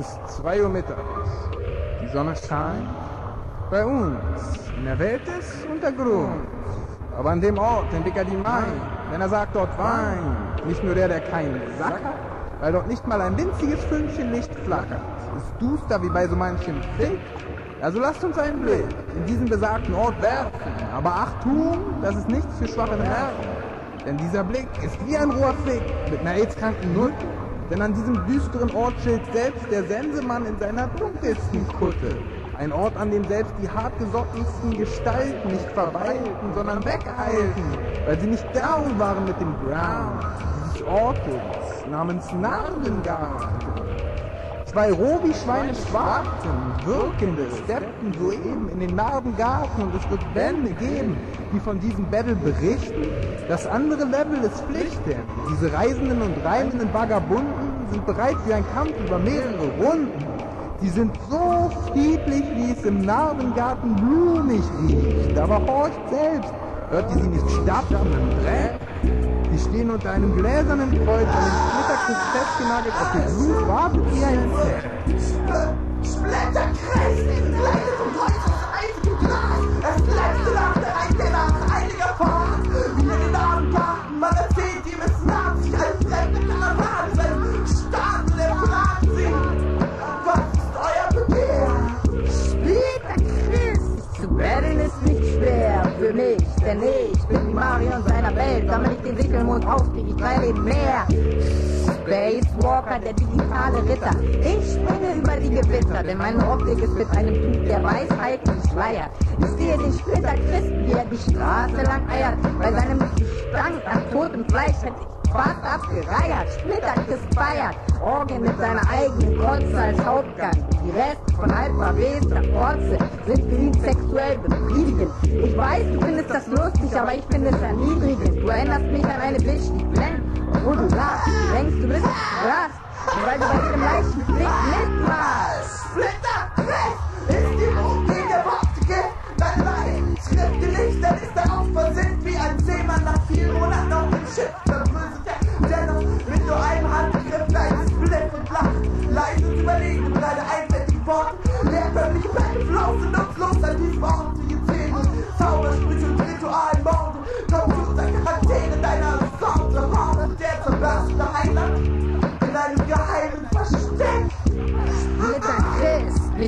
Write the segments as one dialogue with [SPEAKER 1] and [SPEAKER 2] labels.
[SPEAKER 1] Es ist zwei Uhr mittags. Die Sonne scheint. Bei uns, in der Welt des Untergrunds. Aber an dem Ort, in Bickerdi Main, wenn er sagt dort Wein, nicht nur der, der keinen Sack hat, weil dort nicht mal ein winziges Fünkchen Licht flackert. Ist duster wie bei so manchem Fick. Also lasst uns einen Blick in diesen besagten Ort werfen. Aber Achtung, das ist nichts für schwache Nerven. Denn dieser Blick ist wie ein roher Fick mit einer AIDS-kranken Null. Denn an diesem düsteren Ort chillt selbst der Sensemann in seiner dunkelsten Kutte. Ein Ort, an dem selbst die hartgesottensten Gestalten nicht verweilten, sondern wegeilten, weil sie nicht down waren mit dem Ground dieses Ortes namens Narbengarten. Zwei Robi-Schweine schwarten, wirkende, steppten soeben in den Narbengarten und es wird Bände geben, die von diesem Battle berichten. Das andere Level ist Pflicht, denn diese reisenden und reimenden Vagabunden sind bereit für einen Kampf über mehrere Runden. Die sind so friedlich, wie es im Narbengarten blumig riecht. Aber horcht selbst, hört ihr sie nicht stapfen im Dreck? Sie stehen unter einem gläsernen Kreuz an den Splitterkrieg festgenagelt auf dem Blut, wartet wie ein Zelt.
[SPEAKER 2] Splatterkreis,
[SPEAKER 3] Sammel ich den Wickelmond auf, krieg ich drei Leben mehr. Spacewalker, der digitale Ritter. Ich springe über die Gewitter, denn meine Optik ist mit einem Tuch der Weisheit geschleiert. Ich sehe den Splitter Christen, wie er die Straße lang eiert. Bei seinem Gestank an totem Fleisch hätte ich fast abgereiert. Splitter Christ feiert, Orgel mit seiner eigenen Kotze als Hauptgang. Die Reste von halb verwester Kotze sind für ihn sexuell befriedigend. Ich weiß, du findest das lustig, aber ich finde es erniedrigend. Du erinnerst mich an eine Bitch, die blendet, obwohl du lachst. Du denkst, du bist krass, weil du bei jedem leichten Blick mitmachst.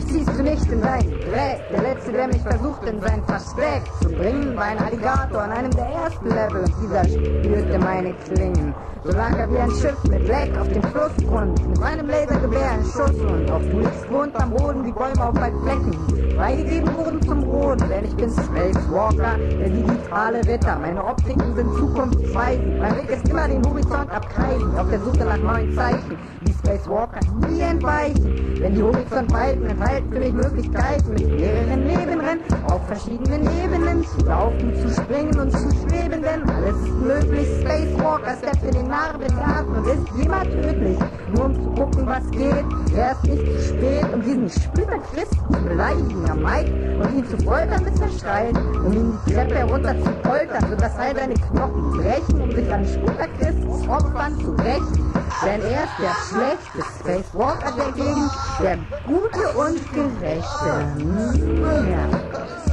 [SPEAKER 3] Ziehst du nicht in dein Dreck. Der Letzte, der mich versucht, in sein Versteck zu bringen, war ein Alligator an einem der ersten Level. Und dieser spürte meine Klingen. So lag er wie ein Schiff mit Leck auf dem Flussgrund. Mit meinem Lasergewehr in Schusswund. Auf du liegst rund am Boden wie Bäume auf beiden Flecken. Freigegeben wurden zum Roden, denn ich bin Spacewalker, der digitale Ritter. Meine Optiken sind zukunftsweisend. Mein Blick ist immer den Horizont abkreisend, auf der Suche nach neuen Zeichen. Die Spacewalker nie entweichen. Denn die Horizontweiten enthalten für mich Möglichkeiten, mit mehreren auf verschiedenen Ebenen zu laufen, zu springen und zu schweben, denn alles ist möglich. Spacewalker steppt in den Narbengarten und ist jemand tödlich. Nur um zu gucken, was geht, wäre es nicht zu spät, um diesen Splitterchristen zu beleidigen am Mike und ihn zu foltern, bis er schreit, um ihn die Treppe herunter zu poltern, sodass all seine Knochen brechen, um sich an Splitterchristens Opfern zu rächen. Denn er ist der schlechte Spacewalker der Gegend, der gute und gerechte. Ja.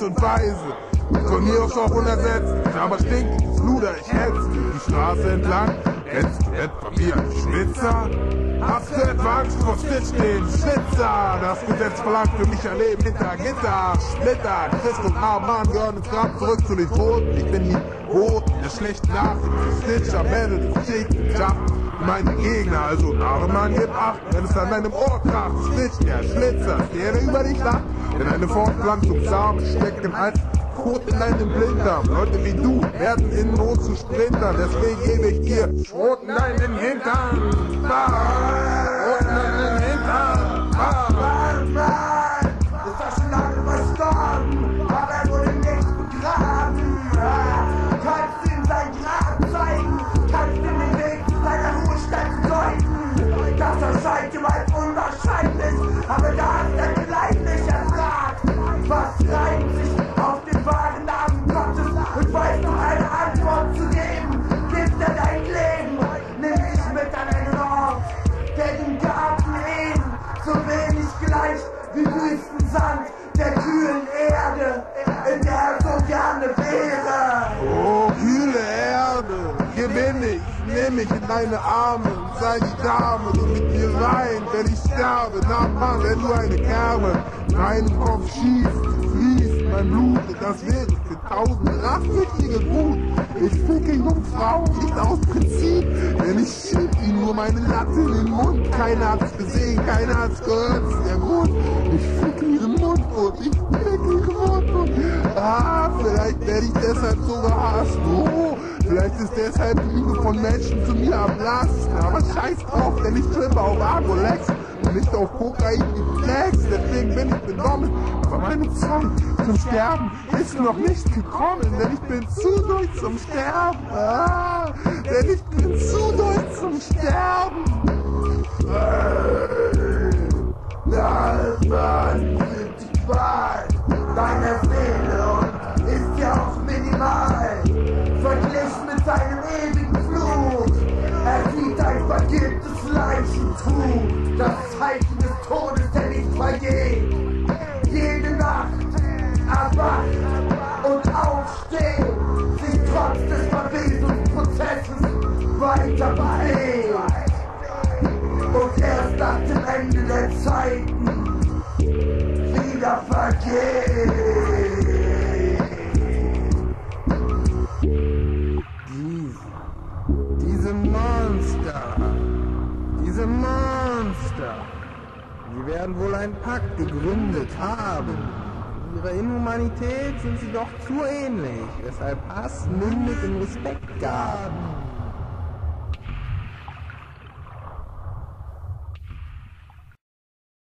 [SPEAKER 2] Art und
[SPEAKER 4] Weise. Von mir aus auch unersetzt, aber stinkendes Luder, ich hetze die Straße entlang, etwa wie ein Schwitzer? Hast du etwa Angst vor Stitch, den Schnitzer? Das Gesetz verlangt für mich ein Leben hinter Gitter. Splitter, Christ und Arman gehören ins Grab zurück zu den Toten. Ich bin die Boten der schlechten Nachricht. Stitcher, Battle, Chicken, Jump. Meine Gegner, also Narmann, gib acht, wenn es an meinem Ohr kracht. Stitch, der Schlitzer, der über dich lacht. Denn eine Fortpflanzung Samen stecken als Schrot in deinem Blinddarm. Leute wie du werden in Not zu Sprintern. Deswegen gebe ich dir Schrot in deinen Hintern. Schrot in deinen Hintern.
[SPEAKER 2] Mann, Mann, ist the nimm
[SPEAKER 4] mich in deine Arme, sei die Dame, die mit mir weint, wenn ich sterbe. Na Mann, wenn du eine Kerbe in meinen Kopf schießt, fließt mein Blut, und das wäre für tausend rachsüchtige gut. Ich ficke Jungfrauen nicht aus Prinzip, denn ich schieb ihnen nur meine Latte in den Mund. Keiner hat's gesehen, keiner hat's gehört, ist der Grund. Ich ficke ihren Mund und ich ficke ihren Mund und ah, vielleicht werde ich deshalb so gehasst. Vielleicht ist deshalb die Liebe von Menschen zu mir am lasten. Aber scheiß drauf, denn ich trippe auf Argolex. Nicht auf Kokain geflext, deswegen bin ich benommen. Aber meine Zeit zum Sterben ist noch nicht gekommen, denn ich bin zu durch zum Sterben. Ah, denn ich bin zu durch zum Sterben.
[SPEAKER 2] Nein, Mann, 25. Behält. Und erst nach dem Ende der Zeiten wieder vergeht.
[SPEAKER 1] Diese, diese Monster, diese Monster, sie werden wohl einen Pakt gegründet haben. Ihrer Inhumanität sind sie doch zu ähnlich, weshalb Hass mündet in Respektgaben.